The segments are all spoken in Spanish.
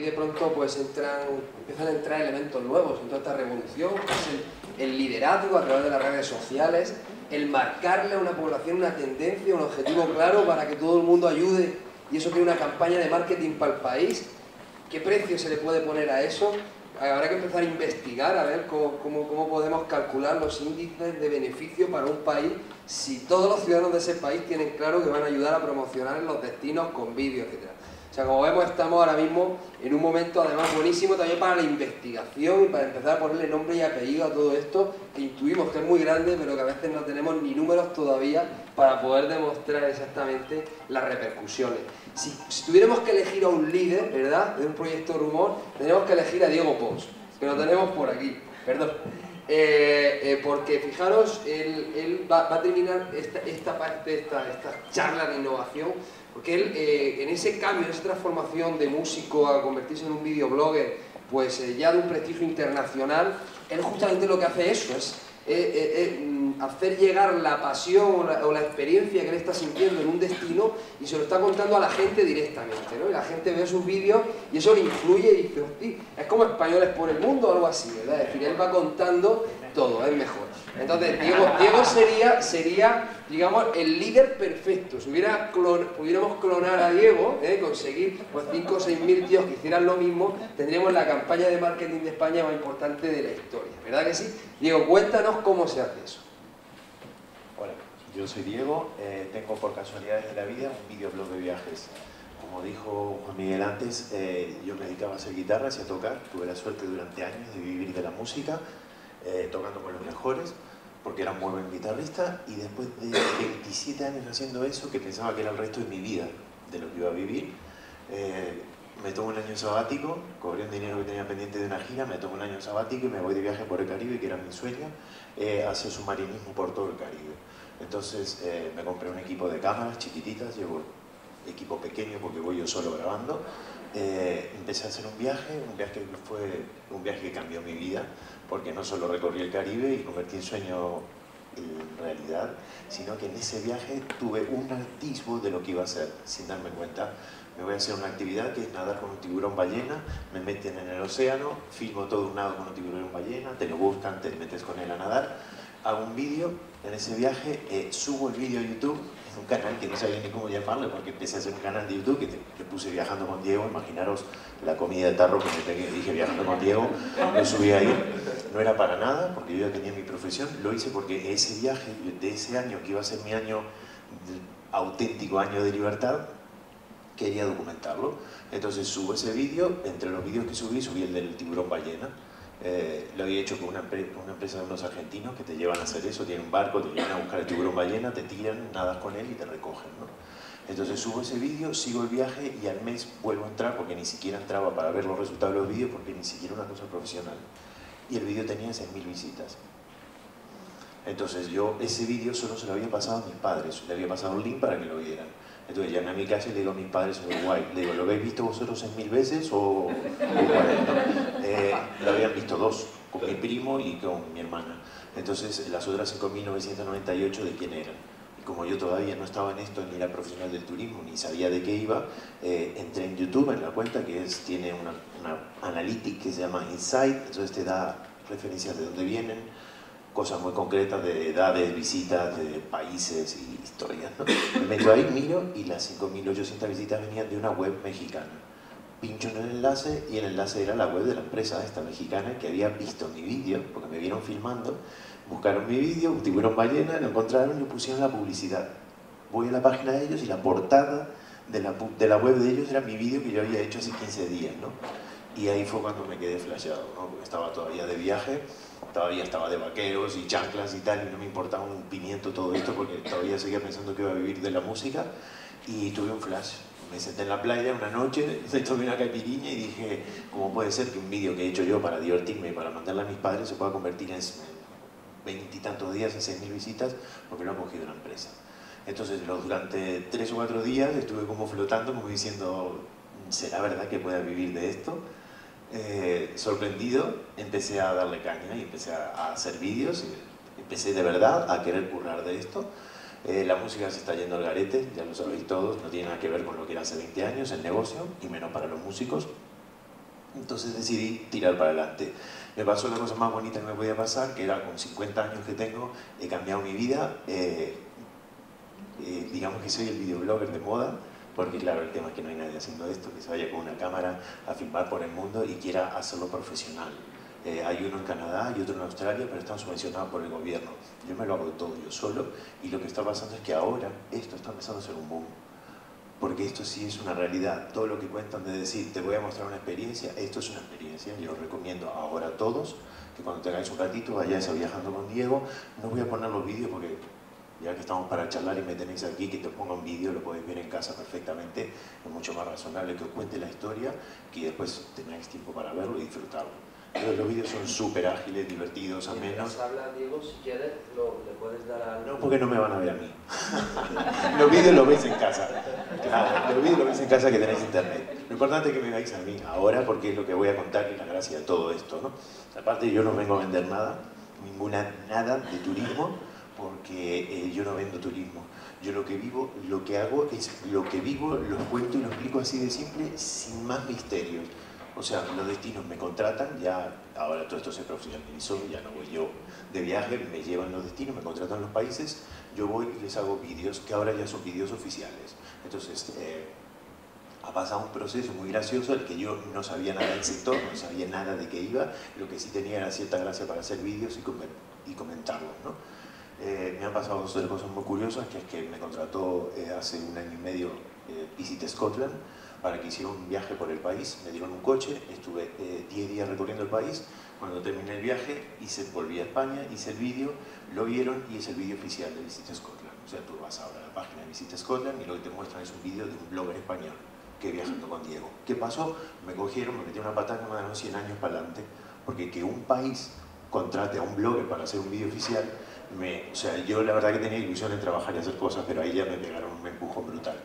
aquí de pronto pues entran, empiezan a entrar elementos nuevos en toda esta revolución, es el, liderazgo a través de las redes sociales, el marcarle a una población una tendencia, un objetivo claro para que todo el mundo ayude y eso tiene una campaña de marketing para el país. ¿Qué precio se le puede poner a eso? Habrá que empezar a investigar a ver cómo, cómo podemos calcular los índices de beneficio para un país si todos los ciudadanos de ese país tienen claro que van a ayudar a promocionar los destinos con vídeos, etc. O sea, como vemos, estamos ahora mismo en un momento además buenísimo también para la investigación y para empezar a ponerle nombre y apellido a todo esto, que intuimos que es muy grande, pero que a veces no tenemos ni números todavía para poder demostrar exactamente las repercusiones. Si, tuviéramos que elegir a un líder, ¿verdad?, de un proyecto rumor, tendríamos que elegir a Diego Pons, que lo tenemos por aquí, perdón. Eh, eh, porque fijaros, él, va, a terminar esta, parte, esta, charla de innovación porque él, eh, en ese cambio, en esa transformación de músico a convertirse en un videoblogger, pues ya de un prestigio internacional, él justamente lo que hace eso, es hacer llegar la pasión o la, experiencia que él está sintiendo en un destino y se lo está contando a la gente directamente, ¿no? Y la gente ve sus vídeos y eso le influye y dice, es como españoles por el mundo o algo así, ¿verdad? Es decir, él va contando todo, es mejor. Entonces, Diego, sería, sería, digamos, el líder perfecto. Si hubiera pudiéramos clonar a Diego, ¿eh? conseguir pues 5 o 6 mil tíos que hicieran lo mismo, tendríamos la campaña de marketing de España más importante de la historia. ¿Verdad que sí? Diego, cuéntanos cómo se hace eso. Yo soy Diego, eh, tengo por casualidades de la vida un videoblog de viajes. Como dijo Juan Miguel antes, eh, yo me dedicaba a hacer guitarras y a tocar. Tuve la suerte durante años de vivir de la música eh, tocando con los mejores, porque era un muy buen guitarrista, y después de 27 años haciendo eso, que pensaba que era el resto de mi vida, de lo que iba a vivir, eh, me tomo un año sabático, cobré un dinero que tenía pendiente de una gira, me tomo un año sabático y me voy de viaje por el Caribe, que era mi sueño, eh, hacer submarinismo por todo el Caribe. Entonces eh, me compré un equipo de cámaras chiquititas, llevo equipo pequeño porque voy yo solo grabando. empecé a hacer un viaje, un viaje que fue un viaje que cambió mi vida porque no solo recorrí el Caribe y convertí el sueño en realidad, sino que en ese viaje tuve un atisbo de lo que iba a hacer, sin darme cuenta. Me voy a hacer una actividad que es nadar con un tiburón ballena, me meten en el océano, filmo todo un nado con un tiburón ballena, te lo buscan, te metes con él a nadar, hago un vídeo en ese viaje, eh, subo el vídeo a YouTube un canal que no sabía ni cómo llamarlo, porque empecé a hacer un canal de YouTube que, te, puse Viajando con Diego, imaginaros la comida de tarro que me dije Viajando con Diego, lo subí ahí, no era para nada, porque yo ya tenía mi profesión, lo hice porque ese viaje de ese año, que iba a ser mi año auténtico año de libertad, quería documentarlo. Entonces subo ese vídeo, entre los vídeos que subí, subí el del tiburón ballena, eh, lo había hecho con una, empresa de unos argentinos que te llevan a hacer eso, tienen un barco, te llevan a buscar el tiburón ballena, te tiran, nadas con él y te recogen. ¿no? Entonces subo ese vídeo, sigo el viaje y al mes vuelvo a entrar porque ni siquiera entraba para ver los resultados de los vídeos porque ni siquiera una cosa profesional. Y el vídeo tenía 6.000 visitas. Entonces yo ese vídeo solo se lo había pasado a mis padres, le había pasado un link para que lo vieran. Entonces llamé a mi casa y le digo a mis padres en Uruguay, le digo, ¿lo habéis visto vosotros en mil veces o, eh, lo habían visto dos, con mi primo y con mi hermana. Entonces las otras 5.998 de quién eran. Y como yo todavía no estaba en esto, ni era profesional del turismo, ni sabía de qué iba, eh, entré en YouTube, en la cuenta que es, tiene una, una que se llama Insight, entonces te da referencias de dónde vienen, cosas muy concretas de edades, visitas, de países y historias. ¿no? Me meto ahí, miro y las 5.800 visitas venían de una web mexicana. Pincho en el enlace y el enlace era la web de la empresa esta mexicana que había visto mi vídeo, porque me vieron filmando, buscaron mi vídeo, tuvieron ballena, lo encontraron y pusieron la publicidad. Voy a la página de ellos y la portada de la, de la web de ellos era mi vídeo que yo había hecho hace 15 días. ¿no? Y ahí fue cuando me quedé flasheado, ¿no? porque estaba todavía de viaje todavía estaba de vaqueros y chanclas y tal, y no me importaba un pimiento todo esto porque todavía seguía pensando que iba a vivir de la música y tuve un flash. Me senté en la playa una noche, me tomé una caipirinha y dije, ¿cómo puede ser que un vídeo que he hecho yo para divertirme y para mandarle a mis padres se pueda convertir en veintitantos días, en seis mil visitas, porque no ha cogido una empresa? Entonces, durante tres o cuatro días estuve como flotando, como diciendo, ¿será verdad que pueda vivir de esto? Eh, sorprendido, empecé a darle caña y empecé a, hacer vídeos y empecé de verdad a querer currar de esto. Eh, la música se está yendo al garete, ya lo sabéis todos, no tiene nada que ver con lo que era hace 20 años, el negocio, y menos para los músicos. Entonces decidí tirar para adelante. Me pasó la cosa más bonita que me podía pasar, que era con 50 años que tengo, he cambiado mi vida. Eh, eh, digamos que soy el videoblogger de moda, porque claro, el tema es que no hay nadie haciendo esto, que se vaya con una cámara a filmar por el mundo y quiera hacerlo profesional. Eh, hay uno en Canadá y otro en Australia, pero están subvencionados por el gobierno. Yo me lo hago todo yo solo y lo que está pasando es que ahora esto está empezando a ser un boom. Porque esto sí es una realidad. Todo lo que cuentan de decir, te voy a mostrar una experiencia, esto es una experiencia. Yo recomiendo ahora a todos que cuando tengáis un ratito vayáis a Viajando con Diego. No voy a poner los vídeos porque ya que estamos para charlar y me tenéis aquí, que te ponga un vídeo, lo podéis ver en casa perfectamente. Es mucho más razonable que os cuente la historia, que después tengáis tiempo para verlo y disfrutarlo los vídeos son súper ágiles, divertidos, amenos. habla Diego, si quieres, lo, le puedes dar a... No, porque no me van a ver a mí. los vídeos los veis en casa. Claro, los vídeos los veis en casa que tenéis internet. Lo importante es que me veáis a mí ahora, porque es lo que voy a contar y la gracia de todo esto, ¿no? Aparte, yo no vengo a vender nada, ninguna, nada de turismo, porque eh, yo no vendo turismo. Yo lo que vivo, lo que hago es lo que vivo, lo cuento y lo explico así de simple, sin más misterios. O sea, los destinos me contratan, ya ahora todo esto se profesionalizó, ya no voy yo de viaje, me llevan los destinos, me contratan los países, yo voy y les hago vídeos, que ahora ya son vídeos oficiales. Entonces, eh, ha pasado un proceso muy gracioso, el que yo no sabía nada del sector, no sabía nada de qué iba, lo que sí tenía era cierta gracia para hacer vídeos y, comentarlos. ¿no? Eh, han pasado dos cosas muy curiosas, que es que me contrató eh, hace un año y medio Visit Scotland, para que hiciera un viaje por el país. Me dieron un coche, estuve 10 eh, días recorriendo el país. Cuando terminé el viaje, hice, volví a España, hice el vídeo, lo vieron y es el vídeo oficial de Visit Scotland. O sea, tú vas ahora a la página de Visit Scotland y lo que te muestran es un vídeo de un blogger español que viajando con Diego. ¿Qué pasó? Me cogieron, me metieron una patada me mandaron 100 años para adelante, porque que un país contrate a un blogger para hacer un vídeo oficial, me, o sea, yo la verdad que tenía ilusión en trabajar y hacer cosas, pero ahí ya me pegaron un empujón brutal.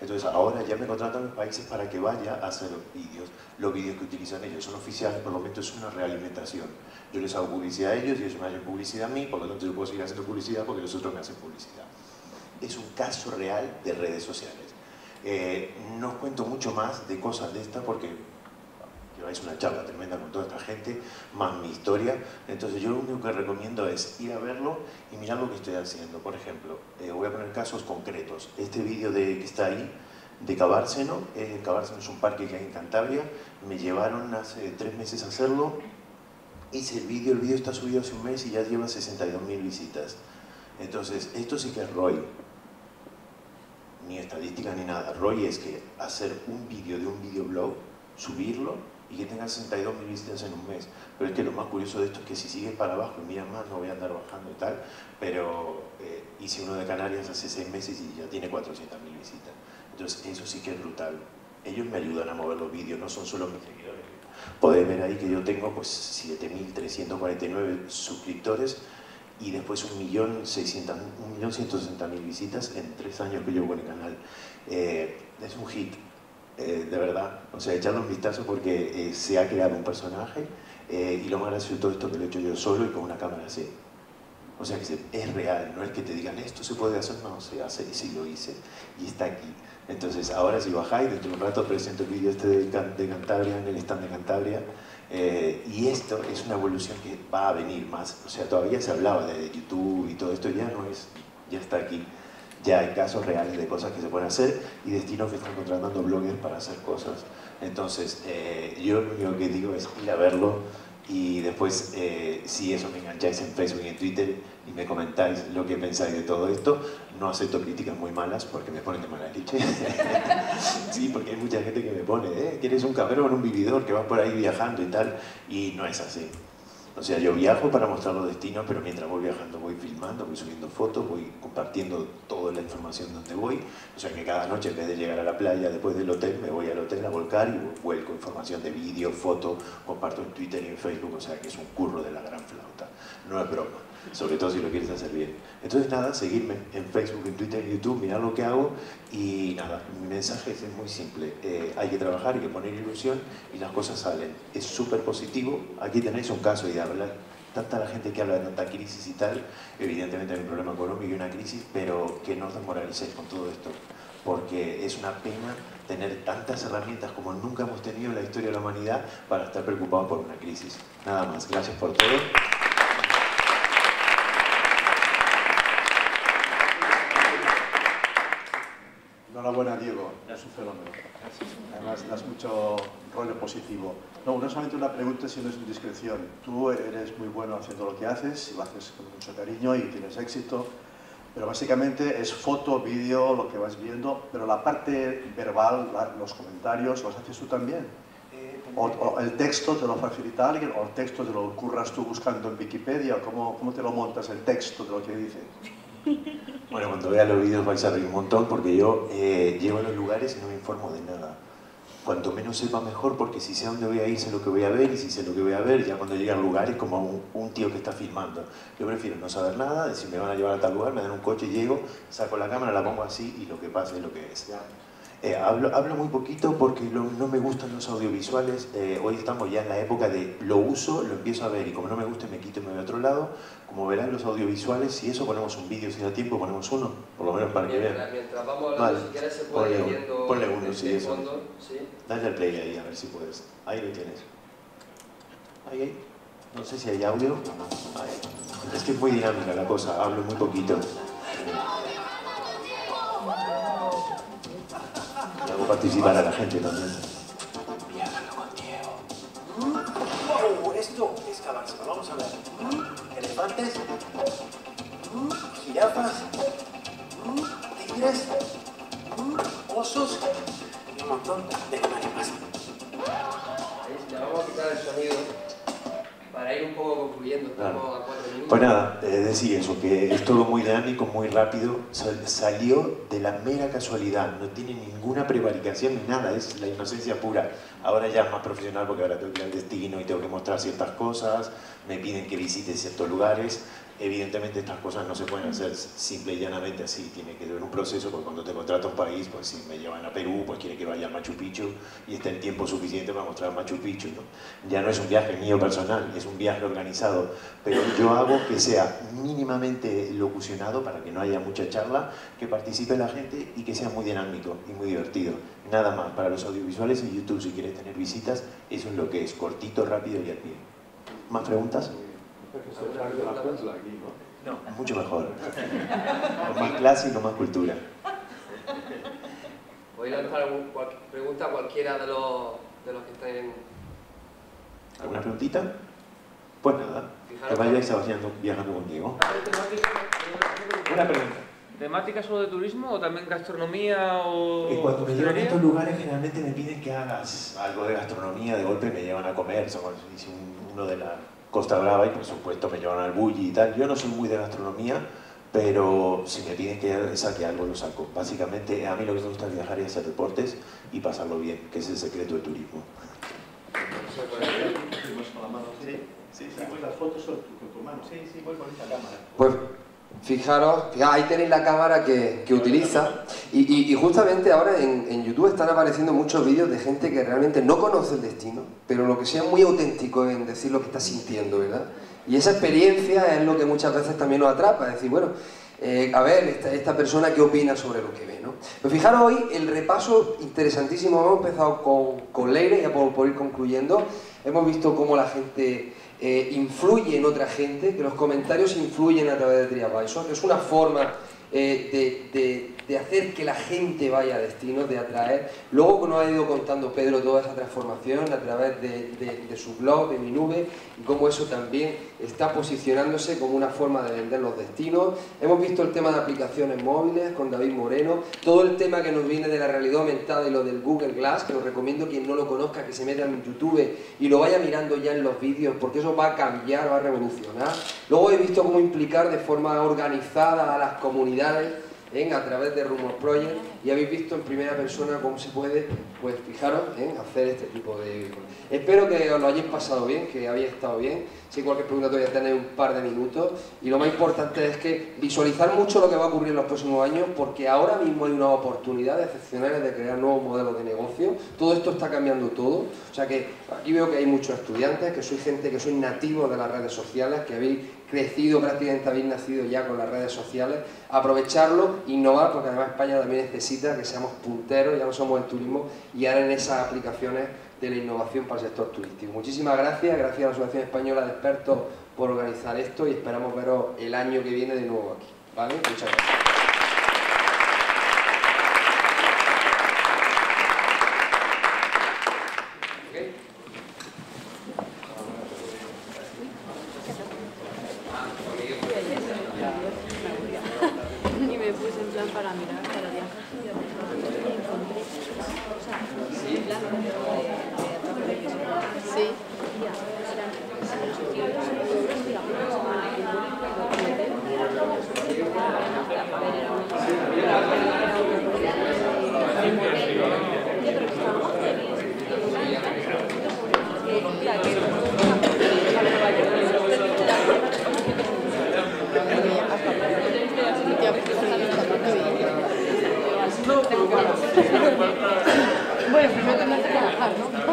Entonces ahora ya me contratan los países para que vaya a hacer vídeos. Los vídeos que utilizan ellos son oficiales, por lo menos es una realimentación. Yo les hago publicidad a ellos y ellos me hacen publicidad a mí, por lo tanto yo puedo seguir haciendo publicidad porque los otros me hacen publicidad. Es un caso real de redes sociales. Eh, no os cuento mucho más de cosas de estas porque lleváis una charla tremenda con toda esta gente, más mi historia. Entonces yo lo único que recomiendo es ir a verlo y mirar lo que estoy haciendo. Por ejemplo, eh, voy a poner casos concretos. Este vídeo de, que está ahí, de Cabárceno, eh, Cabárceno es un parque que hay en Cantabria, me llevaron hace tres meses a hacerlo, hice el vídeo, el vídeo está subido hace un mes y ya lleva 62.000 visitas. Entonces, esto sí que es ROI, ni estadística ni nada. ROI es que hacer un vídeo de un videoblog, subirlo y que tenga 62 mil visitas en un mes. Pero es que lo más curioso de esto es que si sigues para abajo y miras más, no voy a andar bajando y tal, pero eh, hice uno de Canarias hace seis meses y ya tiene 400 mil visitas. Entonces eso sí que es brutal. Ellos me ayudan a mover los vídeos, no son solo mis seguidores. Podéis ver ahí que yo tengo pues 7.349 suscriptores y después 1.160.000 visitas en tres años que llevo con el canal. Eh, es un hit. Eh, de verdad. O sea, echarle un vistazo porque eh, se ha creado un personaje eh, y lo más gracioso de todo esto que lo he hecho yo solo y con una cámara así. O sea, que es real, no es que te digan esto se puede hacer, no, se hace y sí lo hice y está aquí. Entonces, ahora si bajáis, dentro de un rato presento el vídeo este de, de, Cantabria, en el stand de Cantabria, y esto es una evolución que va a venir más. O sea, todavía se hablaba de YouTube y todo esto, ya no es, ya está aquí ya hay casos reales de cosas que se pueden hacer y destinos que están contratando bloggers para hacer cosas. Entonces, eh, yo lo único que digo es ir a verlo y después, eh, si eso me engancháis en Facebook y en Twitter y me comentáis lo que pensáis de todo esto, no acepto críticas muy malas porque me ponen de mala leche. sí, porque hay mucha gente que me pone, ¿eh? eres un cabrón, un vividor que va por ahí viajando y tal, y no es así. O sea, yo viajo para mostrar los destinos, pero mientras voy viajando voy filmando, voy subiendo fotos, voy compartiendo toda la información donde voy. O sea que cada noche en vez de llegar a la playa después del hotel, me voy al hotel a volcar y vuelco información de vídeo, foto, comparto en Twitter y en Facebook. O sea que es un curro de la gran flauta. No es broma sobre todo si lo quieres hacer bien. Entonces nada, seguirme en Facebook, en Twitter, en YouTube, mirar lo que hago y nada, mi mensaje es muy simple, eh, hay que trabajar, hay que poner ilusión y las cosas salen. Es súper positivo, aquí tenéis un caso de hablar, tanta la gente que habla de tanta crisis y tal, evidentemente hay un problema económico y una crisis, pero que no os desmoralicéis con todo esto porque es una pena tener tantas herramientas como nunca hemos tenido en la historia de la humanidad para estar preocupados por una crisis. Nada más, gracias por todo. Enhorabuena, Diego, es un fenómeno. Además, das mucho rollo positivo. No, no solamente una pregunta, sino es una discreción. Tú eres muy bueno haciendo lo que haces, y lo haces con mucho cariño y tienes éxito, pero básicamente es foto, vídeo, lo que vas viendo, pero la parte verbal, los comentarios, ¿los haces tú también? O, el texto te lo facilita alguien, o el texto te lo curras tú buscando en Wikipedia, ¿cómo, cómo te lo montas el texto de lo que dices? Bueno, cuando veas los vídeos vais a reír un montón porque yo eh, llego a los lugares y no me informo de nada. Cuanto menos sepa mejor porque si sé a dónde voy a ir sé lo que voy a ver y si sé lo que voy a ver ya cuando llegue al lugar es como un, un, tío que está filmando. Yo prefiero no saber nada, decir me van a llevar a tal lugar, me dan un coche, llego, saco la cámara, la pongo así y lo que pasa es lo que es. Eh, hablo, hablo, muy poquito porque no me gustan los audiovisuales. Eh, hoy estamos ya en la época de lo uso, lo empiezo a ver y como no me gusta me quito y me voy a otro lado. Como verán los audiovisuales, si eso ponemos un vídeo si da tiempo, ponemos uno, por lo menos para que vean. Mientras vamos hablando, si quieres se puede ponle, viendo ponle uno, sí, el eso. Dale al play ahí, a ver si puedes. Ahí lo tienes. Ahí, ahí. No sé si hay audio. Ahí. Es que es muy dinámica la cosa, hablo muy poquito. Hago participar a la gente también. Viajando con Diego. Wow, esto es calárselo, vamos a ver. Elefantes, jirafas, tigres, osos y un montón de animales más. Ahí, Ya vamos a quitar el sonido para ir un poco concluyendo. Estamos Claro. a cuatro minutos. Pues nada, eh, decir eso, que es todo muy dinámico, muy rápido, sal- salió de la mera casualidad, no tiene ninguna prevaricación ni nada, es la inocencia pura. Ahora ya es más profesional porque ahora tengo que ir al destino y tengo que mostrar ciertas cosas, me piden que visite ciertos lugares. Evidentemente estas cosas no se pueden hacer simple y llanamente así, tiene que haber un proceso, porque cuando te contrata un país, pues si me llevan a Perú, pues quiere que vaya a Machu Picchu y esté el tiempo suficiente para mostrar Machu Picchu. ¿no? Ya no es un viaje mío personal, es un viaje organizado, pero yo hago que sea mínimamente locucionado para que no haya mucha charla, que participe la gente y que sea muy dinámico y muy divertido. Nada más, para los audiovisuales en YouTube, si quieres tener visitas, eso es lo que es, cortito, rápido y al pie. ¿Más preguntas? Mucho mejor. Con más clase y con más cultura. Voy a lanzar alguna pregunta a cualquiera de los, de los que estén. ¿Alguna preguntita? Pues nada, que vayáis viajando, viajando contigo. Una pregunta. ¿Temática solo de turismo o también gastronomía o Y cuando me llevan a estos lugares generalmente me piden que hagas algo de gastronomía, de golpe me llevan a comer, somos, hice un- uno de la Costa Brava y por supuesto me llevan al bulli y tal. Yo no soy muy de gastronomía, pero si me piden que saque algo lo saco. Básicamente a mí lo que me gusta es viajar y hacer deportes y pasarlo bien, que es el secreto del turismo. Sí, sí, pues las fotos son con tu mano. Sí, sí, muy bonita cámara. Pues fijaros, fija- ahí tenéis la cámara que, que utiliza y, y- y justamente ahora en, en YouTube están apareciendo muchos vídeos de gente que realmente no conoce el destino, pero lo que sea muy auténtico en decir lo que está sintiendo, ¿verdad? Y esa experiencia es lo que muchas veces también nos atrapa, es decir, bueno, eh, a ver, esta, esta persona qué opina sobre lo que ve, ¿no? Pues fijaros hoy el repaso interesantísimo, hemos empezado con, con Leire, ya por, por ir concluyendo, hemos visto cómo la gente eh, influye en otra gente, que los comentarios influyen a través de TriAdvisor, que es una forma eh, de, de- de hacer que la gente vaya a destinos, de atraer. Luego que nos ha ido contando Pedro toda esa transformación a través de, de- su blog, de mi nube, y cómo eso también está posicionándose como una forma de vender los destinos. Hemos visto el tema de aplicaciones móviles con David Moreno, todo el tema que nos viene de la realidad aumentada y lo del Google Glass, que os recomiendo quien no lo conozca que se meta en YouTube y lo vaya mirando ya en los vídeos, porque eso va a cambiar, va a revolucionar. Luego he visto cómo implicar de forma organizada a las comunidades ¿eh? a través de Rumor Project y habéis visto en primera persona cómo se puede, pues fijaros, ¿eh? hacer este tipo de... Espero que os lo hayáis pasado bien, que habéis estado bien. Si cualquier pregunta todavía tenéis un par de minutos y lo más importante es que visualizar mucho lo que va a ocurrir en los próximos años porque ahora mismo hay unas oportunidades excepcionales de crear nuevos modelos de negocio. Todo esto está cambiando todo. O sea que aquí veo que hay muchos estudiantes, que sois gente que sois nativos de las redes sociales, que habéis crecido, prácticamente habéis nacido ya con las redes sociales, aprovecharlo, innovar, porque además España también necesita que seamos punteros, ya no somos en turismo, y ahora en esas aplicaciones de la innovación para el sector turístico. Muchísimas gracias, gracias a la Asociación Española de Expertos por organizar esto y esperamos veros el año que viene de nuevo aquí. ¿vale? Muchas gracias. Bueno, primero tendrás trabajar, ¿no?